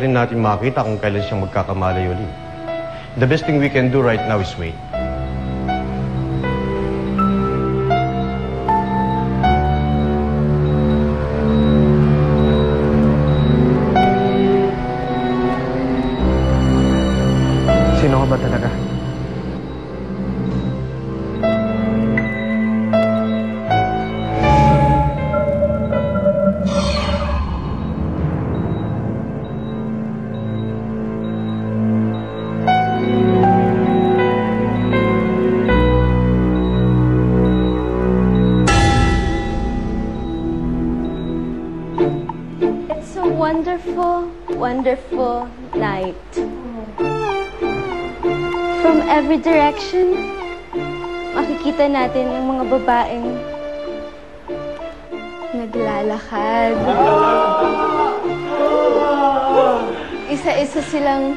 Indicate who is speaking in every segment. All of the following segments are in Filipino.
Speaker 1: rin natin makita kung kailan siyang magkakamalay uli. The best thing we can do right now is wait.
Speaker 2: Sino ka ba talaga?
Speaker 3: Wonderful, wonderful night. From every direction, makikita natin ang mga babaeng naglalakad. Isa-isa silang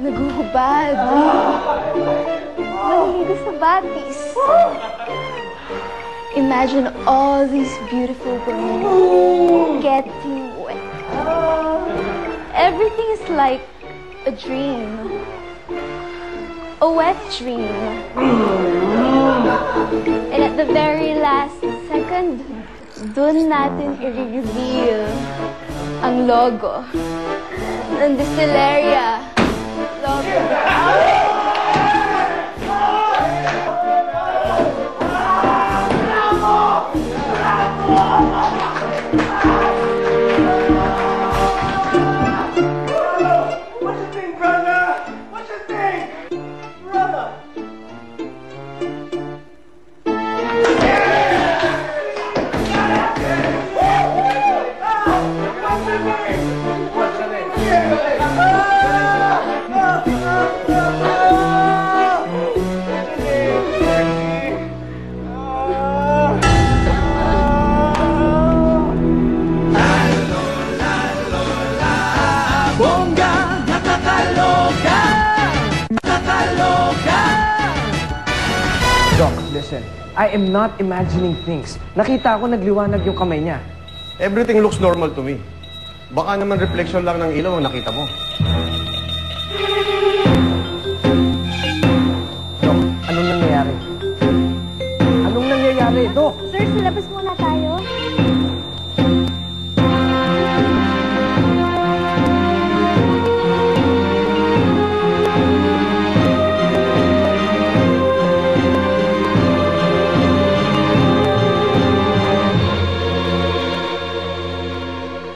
Speaker 3: naguhubad. Naliligo sa batis. Imagine all these beautiful women getting. Everything is like a dream. A wet dream. And at the very last second, dun natin i-reveal ang logo ng Distilleria. Logo.
Speaker 2: Listen. I am not imagining things. Nakita ko nagliwanag yung kamay niya.
Speaker 1: Everything looks normal to me. Baka naman reflection lang ng ilaw ang nakita mo.
Speaker 2: Doc, anong nangyayari? Anong nangyayari, Doc?
Speaker 3: Sir, sa labas muna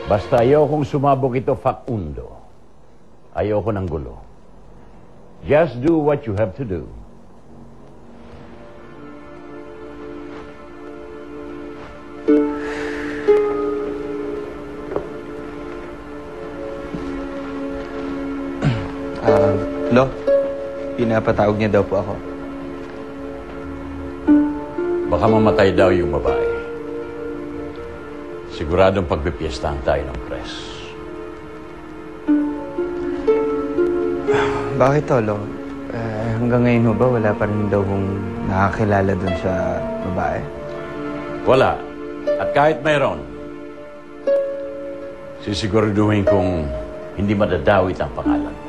Speaker 4: Basta ayokong sumabog ito fakundo. Ayoko ng gulo. Just do what you have to do.
Speaker 5: Ah, Lo, pinapatawag niya daw po ako.
Speaker 4: Baka mamatay daw yung babae. Siguradong pagpipiestahan tayo ng press.
Speaker 5: Bakit to, Lo? Eh, hanggang ngayon ho ba wala pa rin daw kung nakakilala dun sa babae?
Speaker 4: Wala. At kahit mayroon, sisiguraduhin kong hindi madadawit ang pangalan.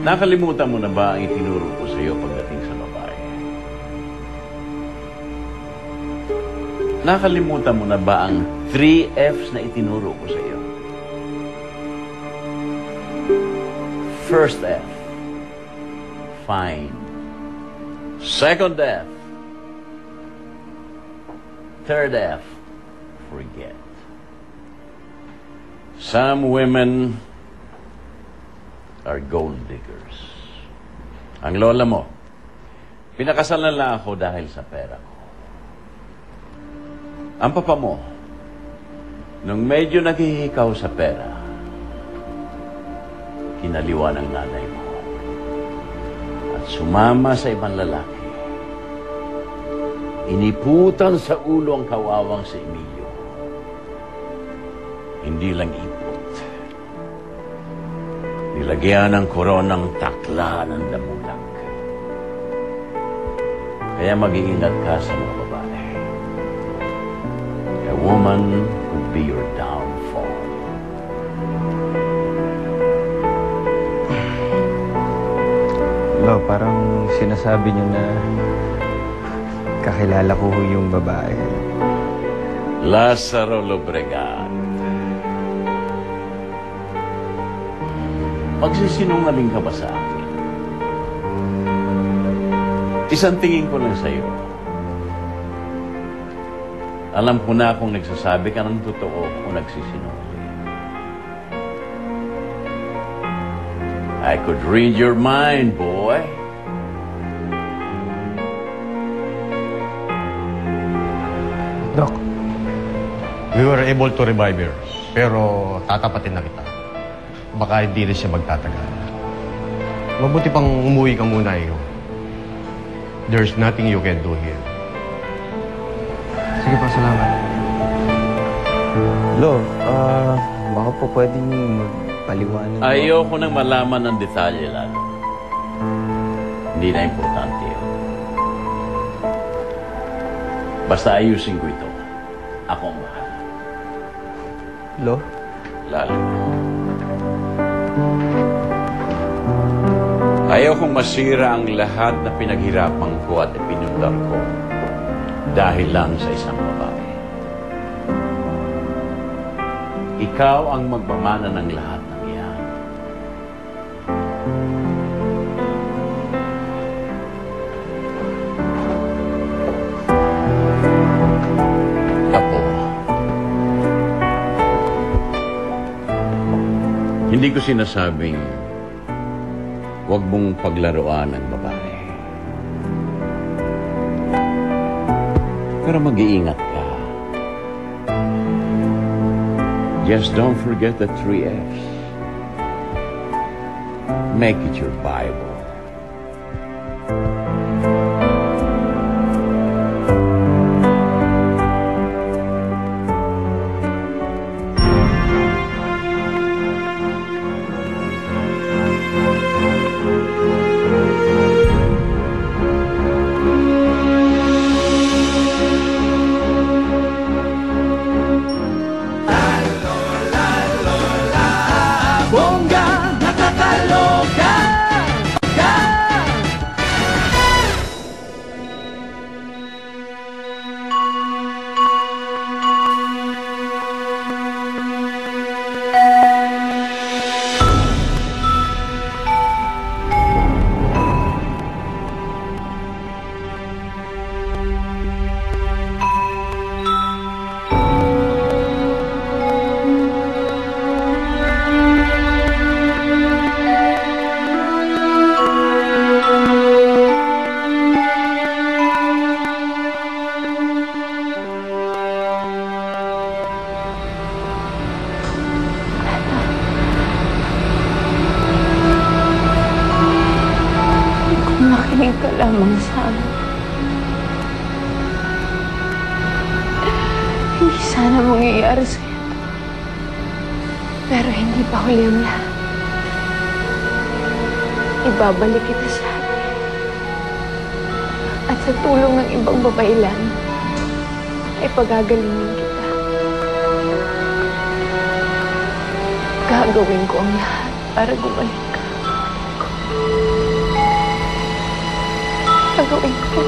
Speaker 4: Nakalimutan mo na ba ang itinuro ko sa iyo pagdating sa babae? Nakalimutan mo na ba ang 3 Fs na itinuro ko sa iyo? First F, find. Second F, third F, forget. Some women are gold diggers. Ang lola mo, pinakasalan lang ako dahil sa pera ko. Ang papa mo, nung medyo naghihikaw sa pera, kinaliwa ng nanay mo. At sumama sa ibang lalaki. Iniputan sa ulo ang kawawang si Emilio. Hindi lang ipot. Nilagyan ng koronang takla ng damutak. Kaya mag-iingat ka sa mga babae. A woman could be your downfall.
Speaker 5: Lo, parang sinasabi niyo na kakilala ko yung babae.
Speaker 4: Lazaro Lobregat. Magsisinungaling ka ba sa akin? Isang tingin ko lang sa'yo. Alam ko na kung nagsasabi ka ng totoo o nagsisinungaling. I could read your mind, boy.
Speaker 2: Doc,
Speaker 1: We were able to revive her, pero tatapatin na kita. Baka hindi rin siya magtatagal. Mabuti pang umuwi ka muna, iyo. There's nothing you can do here.
Speaker 2: sige po, salamat.
Speaker 5: Lo, ah, baka po pwedeng magpaliwanag.
Speaker 4: Ayoko nang malaman ng detalye lalo. Hindi na importante yun. Basta ayusin ko ito. Ako ang bahala.
Speaker 5: Lo?
Speaker 4: Lalo. Ayaw kong masira ang lahat na pinaghirapan ko at ipinundar ko dahil lang sa isang babae. Ikaw ang magmamana ng lahat ng iyan. Apo, hindi ko sinasabing huwag mong paglaruan ang babae. Pero mag-iingat ka. Just don't forget the three F's. Make it your Bible.
Speaker 3: Sana mangyayari sa'yo. Pero hindi pa huli ang lahat. Ibabalik kita sa atin. At sa tulong ng ibang babailan, ay pagagalingin kita. Gagawin ko ang lahat para gumaling ka. Gagawin ko.